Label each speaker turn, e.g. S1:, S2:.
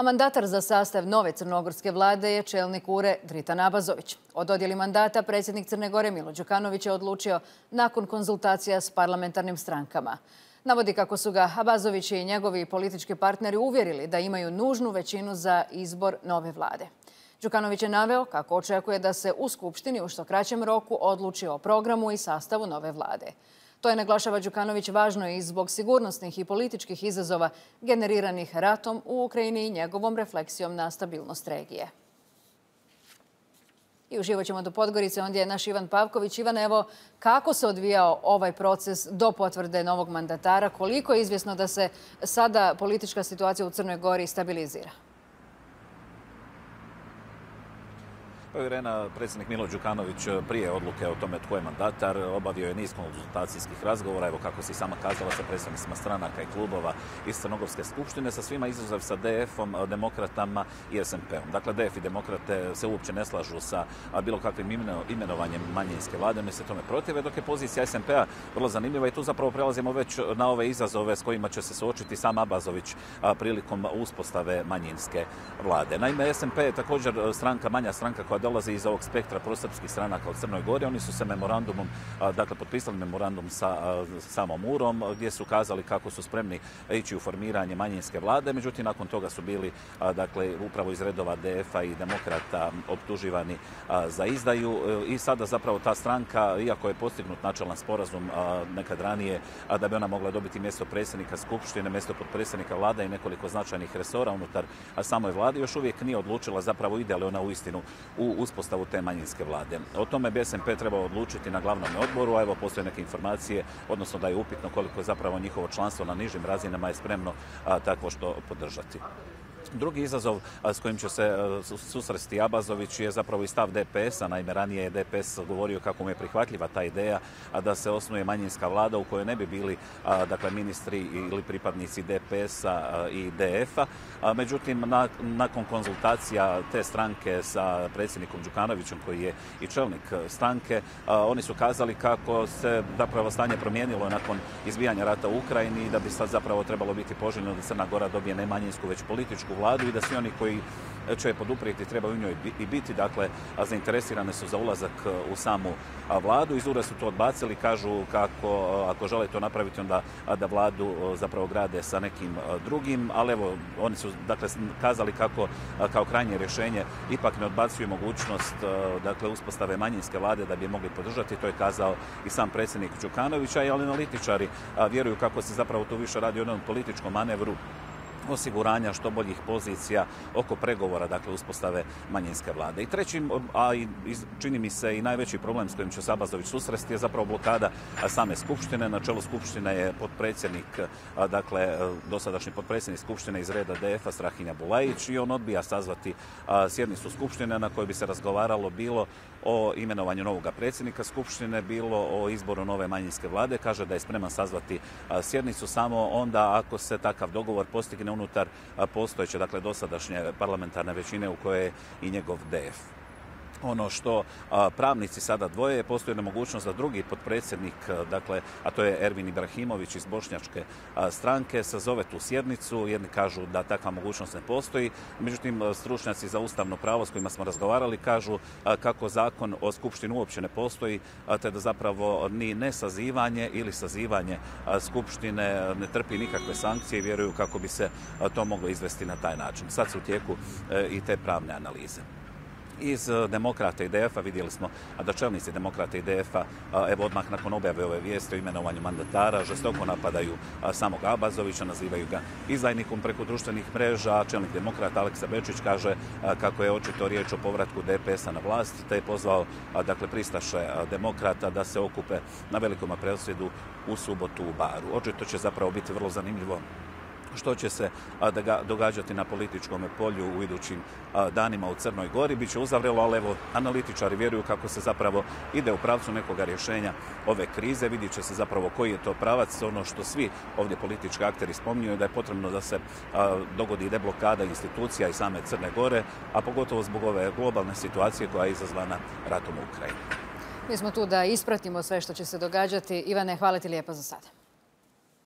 S1: A mandatar za sastav nove crnogorske vlade je čelnik Ure Dritan Abazović. O dodjeli mandata predsjednik Crne Gore Milo Đukanović je odlučio nakon konzultacija s parlamentarnim strankama. Navodi kako su ga Abazović i njegovi politički partneri uvjerili da imaju nužnu većinu za izbor nove vlade. Đukanović je naveo kako očekuje da se u Skupštini u što kraćem roku odluči o programu i sastavu nove vlade. To je, naglašava Đukanović, važno i zbog sigurnosnih i političkih izazova generiranih ratom u Ukrajini i njegovom refleksijom na stabilnost regije. I uživo ćemo do Podgorice, ondje je naš Ivan Pavković. Ivan, evo, kako se odvijao ovaj proces do potvrde novog mandatara? Koliko je izvjesno da se sada politička situacija u Crnoj Gori stabilizira?
S2: Irena, predsjednik Milo Đukanović eh, prije odluke o tome tko je mandatar obavio je niz konzultacijskih razgovora, evo kako si sama kazala sa predstavnicima stranaka i klubova iz Crnogorske skupštine, sa svima izuzev sa DF-om, eh, demokratama i SMP-om. Dakle, DF i demokrate se uopće ne slažu sa bilo kakvim imenovanjem manjinske vlade, oni se tome protive, dok je pozicija SMP-a vrlo zanimljiva i tu zapravo prelazimo već na ove izazove s kojima će se suočiti sam Abazović prilikom uspostave manjinske vlade. Naime, SMP je također stranka, manja stranka koja dolaze iz ovog spektra prosrpskih stranaka u Crnoj Gori. Oni su se memorandumom, dakle potpisali memorandum sa samom Urom gdje su kazali kako su spremni ići u formiranje manjinske vlade. Međutim, nakon toga su bili dakle upravo iz redova DF-a i demokrata optuživani za izdaju i sada zapravo ta stranka, iako je postignut načelan sporazum nekad ranije, da bi ona mogla dobiti mjesto predsjednika Skupštine, mjesto potpredsjednika vlada i nekoliko značajnih resora unutar samoj vladi, još uvijek nije odlučila zapravo ide li ona uistinu u uspostavu te manjinske vlade. O tome bi SMP trebao odlučiti na glavnom odboru, a evo postoje neke informacije, odnosno da je upitno koliko je zapravo njihovo članstvo na nižim razinama je spremno takvo što podržati. Drugi izazov s kojim će se susresti Abazović je zapravo i stav DPS-a. Naime, ranije je DPS govorio kako mu je prihvatljiva ta ideja da se osnuje manjinska vlada u kojoj ne bi bili dakle, ministri ili pripadnici DPS-a i DF-a. Međutim, nakon konzultacija te stranke sa predsjednikom Đukanovićem, koji je i čelnik stranke, oni su kazali kako se zapravo stanje promijenilo nakon izbijanja rata u Ukrajini i da bi sad zapravo trebalo biti poželjno da Crna Gora dobije ne manjinsku, već političku vladu i da svi oni koji će je poduprijeti trebaju u njoj i biti. Dakle, zainteresirane su za ulazak u samu vladu. Iz URA su to odbacili, kažu kako ako žele to napraviti onda da vladu zapravo grade sa nekim drugim, ali evo oni su dakle kazali kako kao krajnje rješenje ipak ne odbacuju mogućnost dakle uspostave manjinske vlade da bi je mogli podržati. To je kazao i sam predsjednik Đukanović, a i analitičari vjeruju kako se zapravo tu više radi o jednom političkom manevru osiguranja što boljih pozicija oko pregovora, dakle uspostave manjinske vlade. I treći, a i čini mi se i najveći problem s kojim će Sabazović susresti je zapravo blokada same Skupštine. Na čelu Skupštine je potpredsjednik, dakle dosadašnji potpredsjednik Skupštine iz reda DF-a Strahinja Bulajić i on odbija sazvati sjednicu Skupštine na kojoj bi se razgovaralo bilo o imenovanju novog predsjednika Skupštine, bilo o izboru nove manjinske vlade. Kaže da je spreman sazvati sjednicu samo onda ako se takav dogovor postigne unutar postojeće, dakle dosadašnje parlamentarne većine u kojoj je i njegov DF ono što pravnici sada dvoje, postoji nemogućnost da drugi potpredsjednik, dakle, a to je Ervin Ibrahimović iz Bošnjačke stranke, sazove tu sjednicu. Jedni kažu da takva mogućnost ne postoji. Međutim, stručnjaci za ustavno pravo s kojima smo razgovarali kažu kako zakon o skupštini uopće ne postoji, te da zapravo ni nesazivanje ili sazivanje skupštine ne trpi nikakve sankcije i vjeruju kako bi se to moglo izvesti na taj način. Sad su u tijeku e, i te pravne analize iz eh, demokrata i DF-a vidjeli smo da čelnici demokrata i DF-a evo odmah nakon objave ove vijesti o imenovanju mandatara žestoko napadaju samog Abazovića, nazivaju ga izdajnikom preko društvenih mreža. Čelnik demokrata Aleksa Bečić kaže kako je očito riječ o povratku DPS-a na vlast, te je pozvao dakle pristaše demokrata da se okupe na velikom presjedu u subotu u Baru. Očito će zapravo biti vrlo zanimljivo što će se događati na političkom polju u idućim danima u Crnoj Gori. Biće uzavrelo, ali evo, analitičari vjeruju kako se zapravo ide u pravcu nekoga rješenja ove krize. Vidjet će se zapravo koji je to pravac. Ono što svi ovdje politički akteri spominju je da je potrebno da se dogodi deblokada institucija i same Crne Gore, a pogotovo zbog ove globalne situacije koja je izazvana ratom u Ukrajini.
S1: Mi smo tu da ispratimo sve što će se događati. Ivane, hvala ti za sada.